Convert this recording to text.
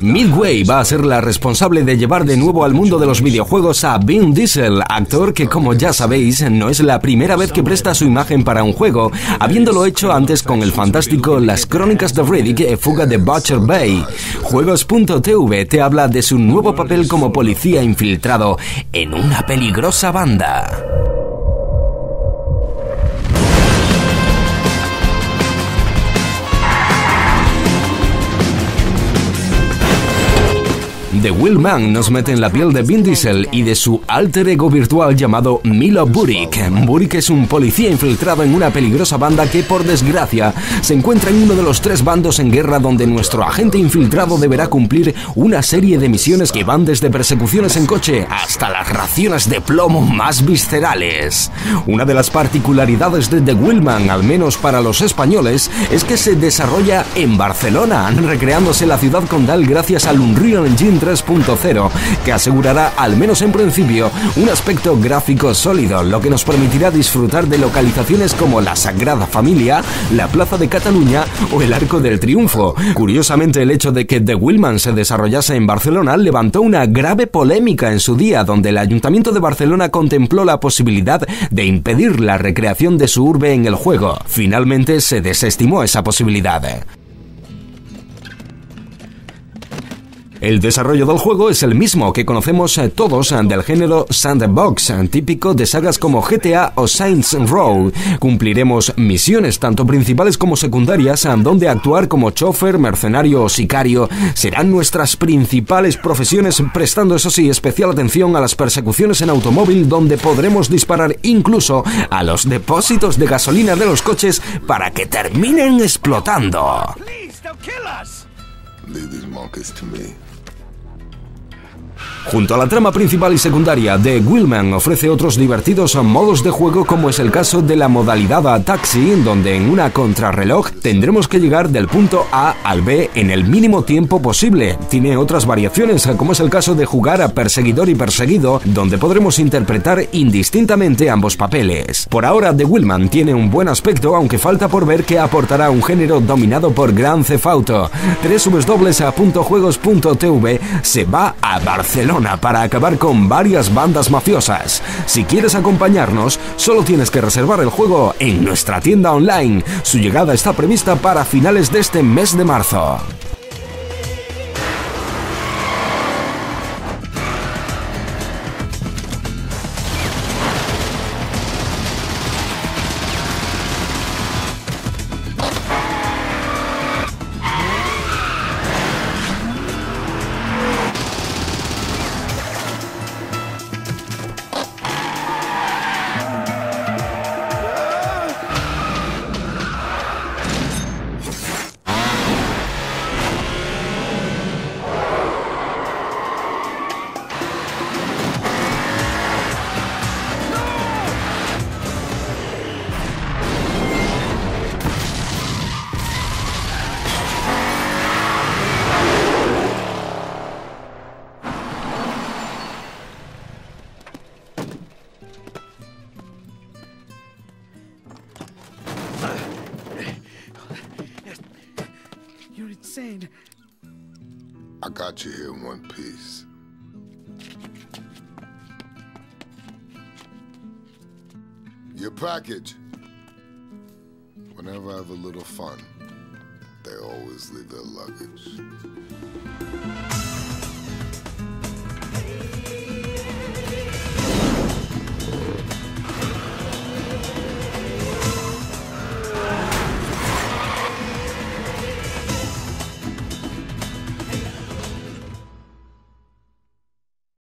Midway va a ser la responsable de llevar de nuevo al mundo de los videojuegos a Vin Diesel, actor que como ya sabéis no es la primera vez que presta su imagen para un juego, habiéndolo hecho antes con el fantástico Las Crónicas de Riddick Fuga de Butcher Bay. Juegos.tv te habla de su nuevo papel como policía infiltrado en una peligrosa banda. The Willman nos mete en la piel de Vin Diesel y de su alter ego virtual llamado Milo Burik. Burik es un policía infiltrado en una peligrosa banda que, por desgracia, se encuentra en uno de los tres bandos en guerra donde nuestro agente infiltrado deberá cumplir una serie de misiones que van desde persecuciones en coche hasta las raciones de plomo más viscerales. Una de las particularidades de The Willman, al menos para los españoles, es que se desarrolla en Barcelona, recreándose la ciudad condal gracias al Unreal Engine 3.0 que asegurará, al menos en principio, un aspecto gráfico sólido, lo que nos permitirá disfrutar de localizaciones como la Sagrada Familia, la Plaza de Cataluña o el Arco del Triunfo. Curiosamente, el hecho de que The Willman se desarrollase en Barcelona levantó una grave polémica en su día, donde el Ayuntamiento de Barcelona contempló la posibilidad de impedir la recreación de su urbe en el juego. Finalmente se desestimó esa posibilidad. El desarrollo del juego es el mismo que conocemos eh, todos eh, del género sandbox, eh, típico de sagas como GTA o Saints Row. Cumpliremos misiones tanto principales como secundarias, donde actuar como chofer, mercenario o sicario serán nuestras principales profesiones, prestando eso sí especial atención a las persecuciones en automóvil, donde podremos disparar incluso a los depósitos de gasolina de los coches para que terminen explotando. Leave these monkeys to me. Junto a la trama principal y secundaria, The Willman ofrece otros divertidos modos de juego como es el caso de la modalidad a taxi, donde en una contrarreloj tendremos que llegar del punto A al B en el mínimo tiempo posible. Tiene otras variaciones, como es el caso de jugar a perseguidor y perseguido, donde podremos interpretar indistintamente ambos papeles. Por ahora, The Willman tiene un buen aspecto, aunque falta por ver qué aportará un género dominado por Grand Theft Auto. www.juegos.tv se va a Barcelona para acabar con varias bandas mafiosas. Si quieres acompañarnos, solo tienes que reservar el juego en nuestra tienda online. Su llegada está prevista para finales de este mes de marzo. I got you here in one piece. Your package. Whenever I have a little fun, they always leave their luggage.